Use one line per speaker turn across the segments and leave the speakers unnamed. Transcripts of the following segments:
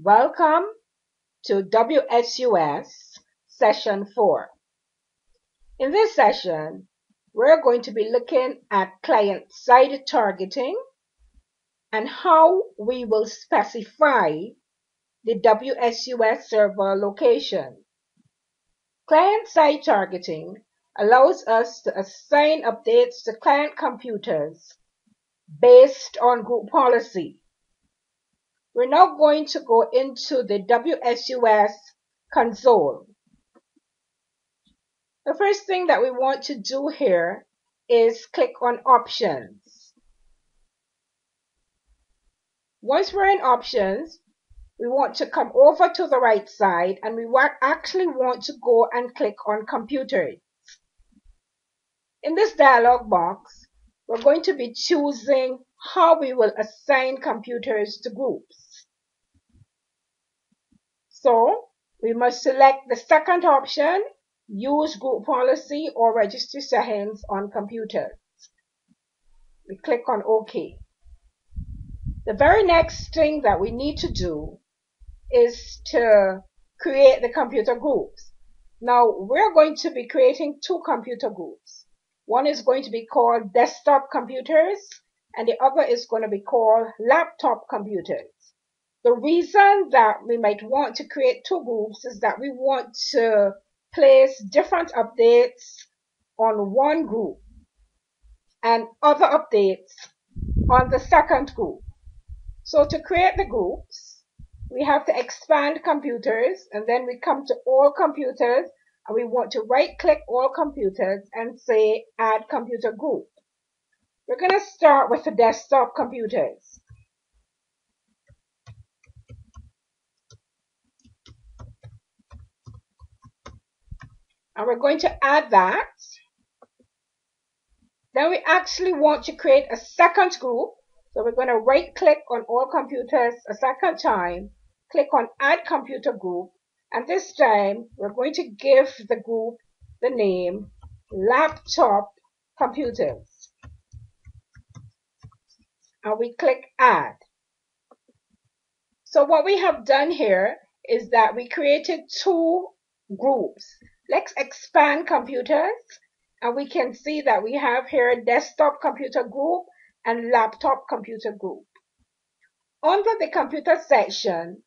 Welcome to WSUS session 4. In this session, we're going to be looking at client-side targeting and how we will specify the WSUS server location. Client-side targeting allows us to assign updates to client computers based on group policy. We're now going to go into the WSUS console. The first thing that we want to do here is click on options. Once we're in options, we want to come over to the right side and we actually want to go and click on computers. In this dialog box, we're going to be choosing how we will assign computers to groups. So we must select the second option, use group policy or registry settings on computers. We click on OK. The very next thing that we need to do is to create the computer groups. Now we're going to be creating two computer groups. One is going to be called desktop computers and the other is going to be called laptop computers. The reason that we might want to create two groups is that we want to place different updates on one group and other updates on the second group. So to create the groups, we have to expand computers and then we come to all computers and we want to right click all computers and say add computer group. We're going to start with the desktop computers. And we're going to add that. Then we actually want to create a second group. So we're going to right click on all computers a second time, click on add computer group, and this time we're going to give the group the name laptop computers. And we click add. So what we have done here is that we created two groups. Let's expand computers and we can see that we have here desktop computer group and laptop computer group. Under the computer section,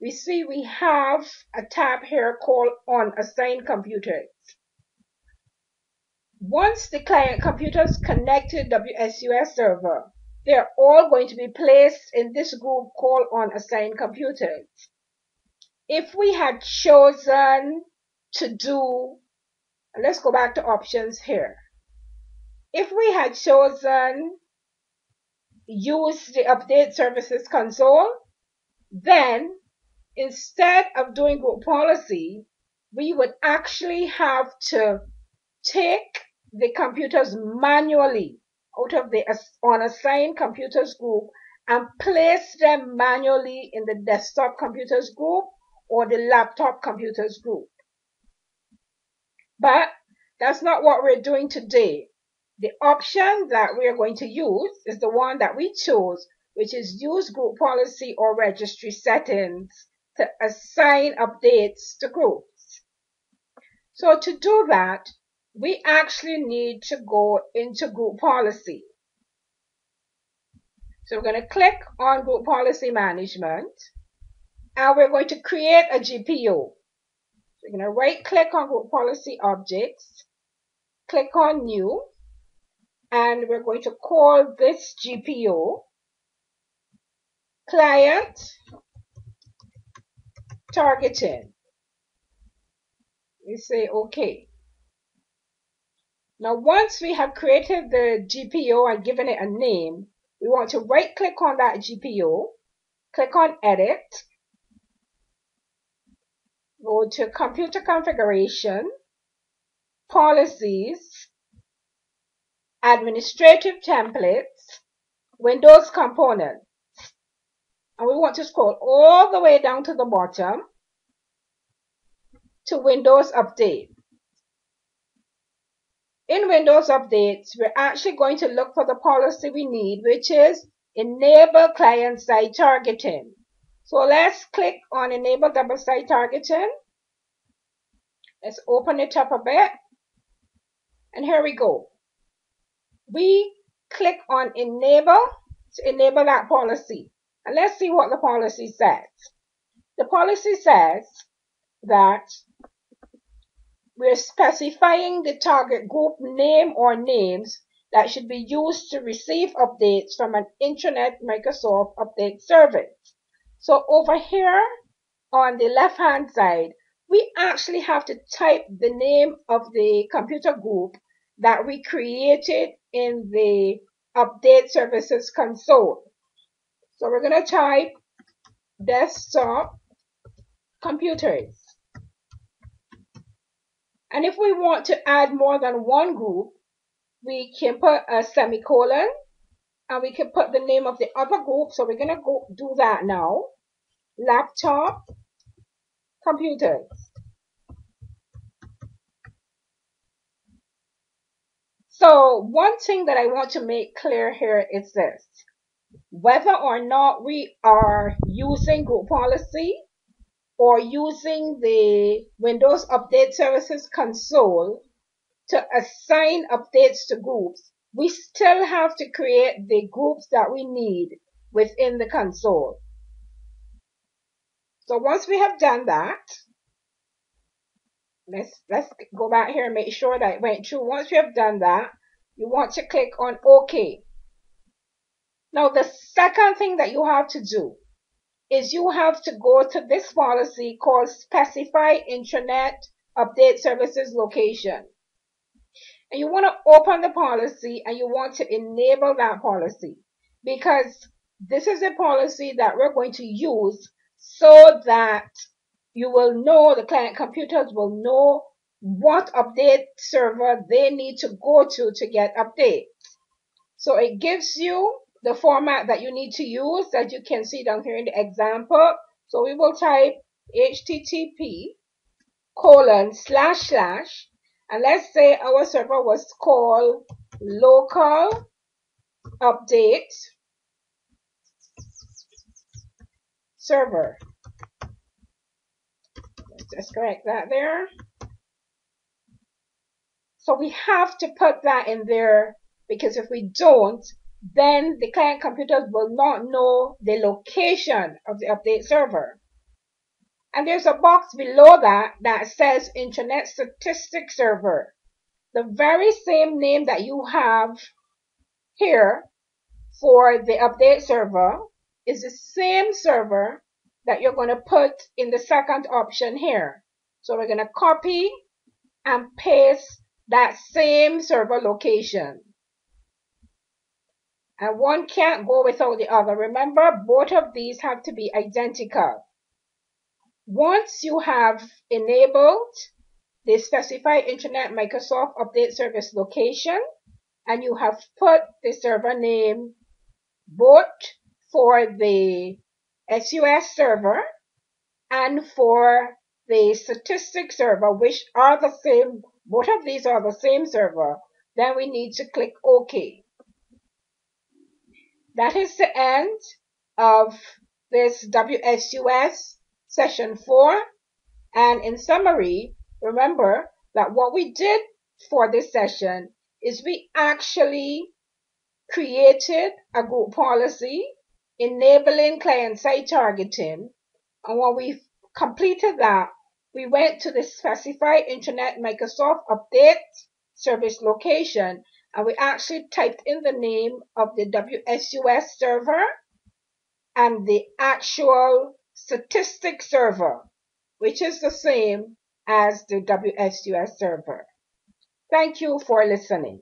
we see we have a tab here called unassigned computers. Once the client computers connect to WSUS server, they're all going to be placed in this group called unassigned computers. If we had chosen to do, let's go back to options here. If we had chosen use the update services console, then instead of doing group policy, we would actually have to take the computers manually out of the unassigned computers group and place them manually in the desktop computers group or the laptop computers group. But that's not what we're doing today. The option that we're going to use is the one that we chose, which is use group policy or registry settings to assign updates to groups. So to do that, we actually need to go into group policy. So we're going to click on group policy management and we're going to create a GPO. So we're going to right click on group policy objects, click on new, and we're going to call this GPO client targeting. We say OK. Now once we have created the GPO and given it a name, we want to right click on that GPO, click on edit, go to computer configuration, policies, administrative templates, Windows components. And we want to scroll all the way down to the bottom to Windows Update. In Windows Updates, we're actually going to look for the policy we need, which is Enable Client-Side Targeting. So let's click on enable double site targeting. Let's open it up a bit. And here we go. We click on enable to enable that policy. And let's see what the policy says. The policy says that we're specifying the target group name or names that should be used to receive updates from an intranet Microsoft update service. So over here on the left hand side, we actually have to type the name of the computer group that we created in the update services console. So we're going to type desktop computers. And if we want to add more than one group, we can put a semicolon and we can put the name of the other group. So we're going to go do that now. Laptop computers. So one thing that I want to make clear here is this. Whether or not we are using group policy or using the Windows Update Services console to assign updates to groups, we still have to create the groups that we need within the console. So once we have done that, let's, let's go back here and make sure that it went through. Once you have done that, you want to click on OK. Now the second thing that you have to do is you have to go to this policy called specify intranet update services location. And you want to open the policy and you want to enable that policy because this is a policy that we're going to use so that you will know, the client computers will know what update server they need to go to to get updates. So it gives you the format that you need to use that you can see down here in the example. So we will type HTTP colon slash slash and let's say our server was called local update server. Let's just correct that there. So we have to put that in there because if we don't, then the client computers will not know the location of the update server. And there's a box below that that says intranet Statistics Server. The very same name that you have here for the update server is the same server that you're going to put in the second option here. So we're going to copy and paste that same server location. And one can't go without the other. Remember, both of these have to be identical. Once you have enabled the specified intranet Microsoft Update Service location, and you have put the server name both for the SUS server and for the statistics server, which are the same both of these are the same server, then we need to click OK. That is the end of this WSUS session 4. And in summary, remember that what we did for this session is we actually created a group policy enabling client-side targeting. And when we completed that, we went to the specified intranet Microsoft Update service location and we actually typed in the name of the WSUS server and the actual statistic server, which is the same as the WSUS server. Thank you for listening.